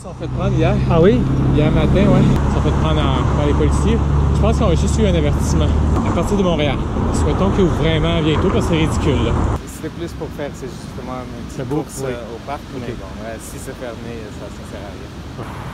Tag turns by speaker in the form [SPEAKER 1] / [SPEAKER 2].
[SPEAKER 1] sont fait prendre hier.
[SPEAKER 2] Ah oui?
[SPEAKER 1] Hier matin, ouais. Ils sont fait prendre par les policiers. Je pense qu'on a juste eu un avertissement à partir de Montréal. Souhaitons qu'ils ouvrent vraiment bientôt parce que c'est ridicule. Là.
[SPEAKER 3] C'était plus pour faire, c'est justement une
[SPEAKER 1] C'est
[SPEAKER 3] petite
[SPEAKER 1] beau,
[SPEAKER 3] euh, au parc, mais bon, ouais, si c'est fermé, ça ne sert à rien.